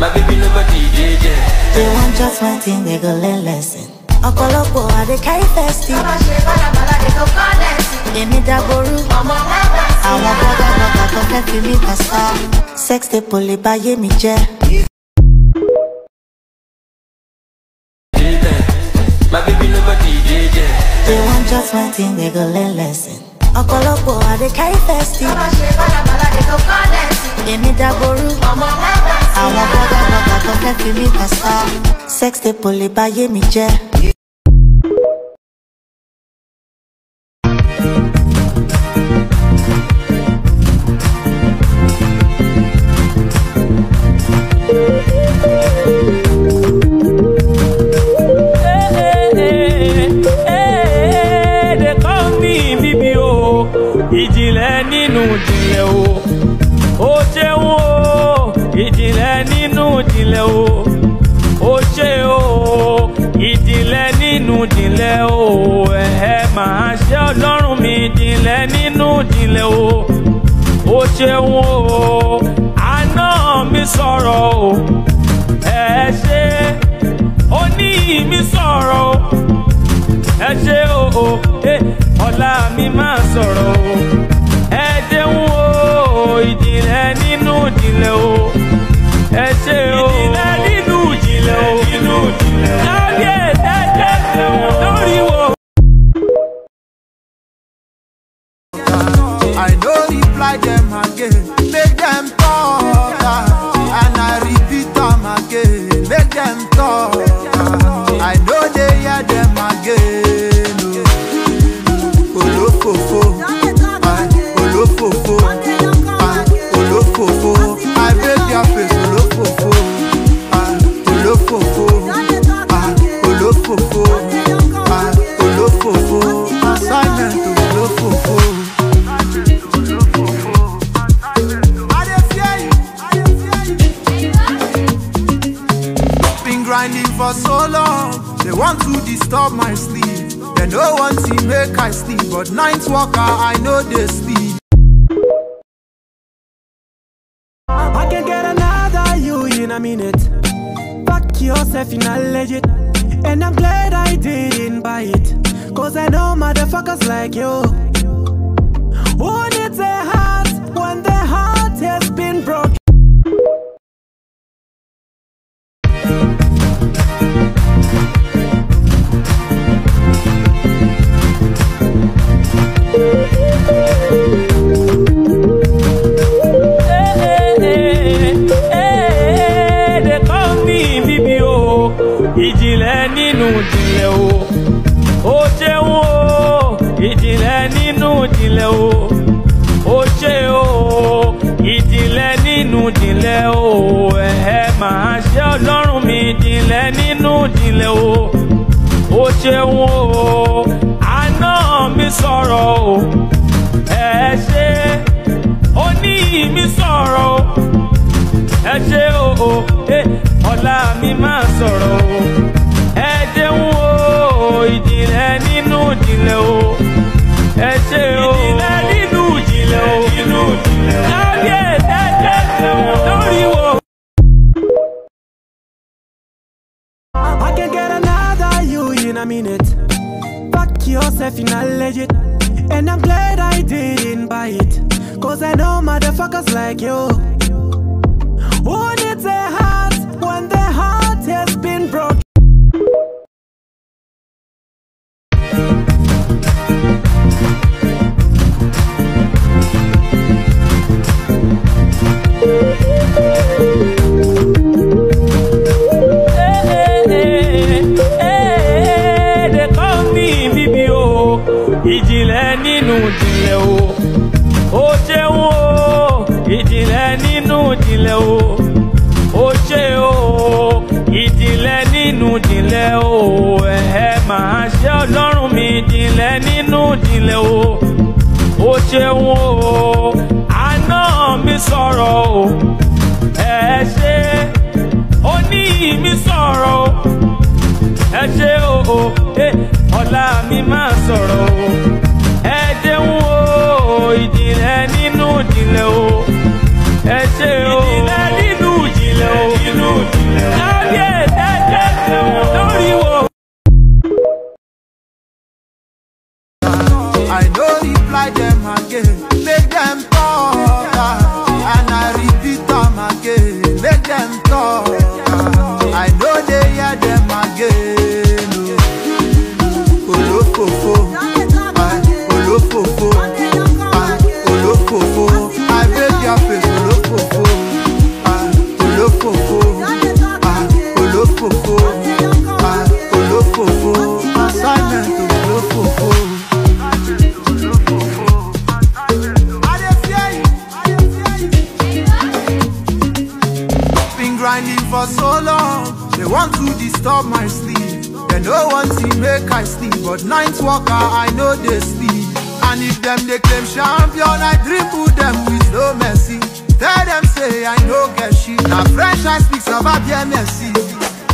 My baby nobody dey there. They want just one thing, they go learn lesson. ọ̀pọ̀lọpọ̀ àdékáyé fẹ́stì. èmi dàgbòrú. àwọn bọ́dà bọ́dà tó fẹ́ fi mí kàn sá. sex tape ò lè báyé mi jẹ́. Dey there. My baby nobody dey there. They want just one thing, they go learn lesson. ọ̀pọ̀lọpọ̀ àdékáyé fẹ́stì. èmi dàgbòrú. àwọn bọ́dà sex tape ò lè báyé mi jẹ́. Ìjìnlẹ̀ nínú ìjìnlẹ̀ o. Ó ṣe o, ìjìnlẹ̀ nínú ìjìnlẹ̀ o. Ẹ̀hẹ́ màá ṣe ọlọ́run mi ìjìnlẹ̀ nínú ìjìnlẹ̀ o. Ó ṣeun o, àná mi sọ̀rọ̀ o. Ẹ ṣe, òní mi sọ̀rọ̀ o ẹ ṣe o eh, ọ̀la mi máa sọ̀rọ̀ o Grinding for so long. They want to disturb my sleep. They no want to make I sleep, but night walker I know they sleep. I can get another you in a minute. Fuck yourself in a legit. And I'm glad I didn't buy it. Cause I know motherfuckers like you. Who needs a heart when the heart has been ìjìnlẹ̀ o. Ó ṣeun o, ìjìnlẹ̀ nínú ìjìnlẹ̀ o. Ó ṣe o, ìjìnlẹ̀ nínú ìjìnlẹ̀ o. Ẹ̀hẹ́ màá ṣe ọlọ́run mi ìjìnlẹ̀ nínú ìjìnlẹ̀ o. Ó ṣeun o, in a minute. Fuck yourself in a legit. And I'm glad I didn't buy it. Cause I know motherfuckers like you. Ìjìnlẹ̀ o. Ó ṣe o, ìjìnlẹ̀ nínú ìjìnlẹ̀ o. Ẹ̀hẹ́ màá ṣe ọlọ́run mi ìjìnlẹ̀ nínú ìjìnlẹ̀ o. Ó ṣeun o, àná mi sọ̀rọ̀ o. Ẹ ṣe, òní mi sọ̀rọ̀ o ẹ ṣe o eh, ọ̀la mi máa sọ̀rọ̀ o grinding for so long. They want to disturb my sleep. They no want to make I sleep, but night walker I know they sleep. And if them they claim champion, I dream dribble them with no mercy. Tell them say I no get shit. Now French I speak about merci.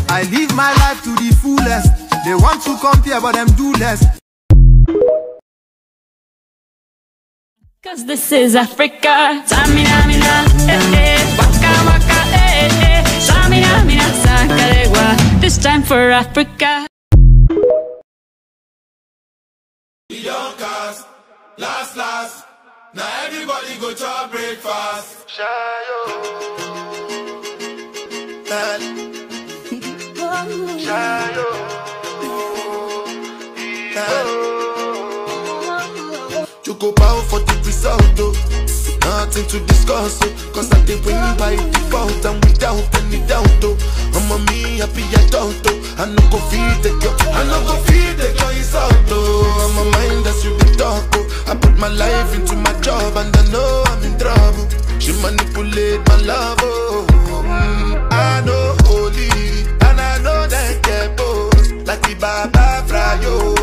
I live my life to the fullest. They want to compare, but them do less. Cause this is Africa. Samina, mina, eh, eh. For Africa. Young cars, last last. Now everybody go to breakfast. Choco bow for the result, oh. Nothing to discuss, oh. Cause I did win by default and without any doubt, oh. I'm a me happy adult, oh. Feed the girl, I no go feed the girl insult, oh. I'm a mind that's you the talk, oh. I put my life into my job and I know I'm in trouble. She manipulate my love, oh. Mm, I know holy and I know that both. Like the Baba Frayo,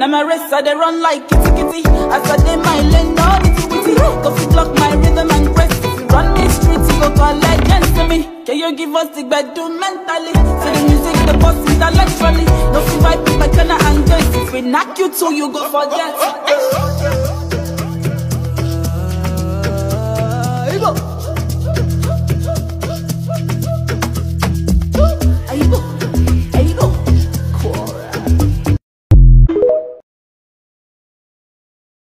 Now my wrists are they run like kitty kitty. I I dey my lane, no nitty witty. Go fi block my rhythm and rest. If you run me streets, you go call legends to me. Can you give us the do mentally? Say the music, the boss intellectually. No fi vibe tenor and grace. If we knock you two, you go forget.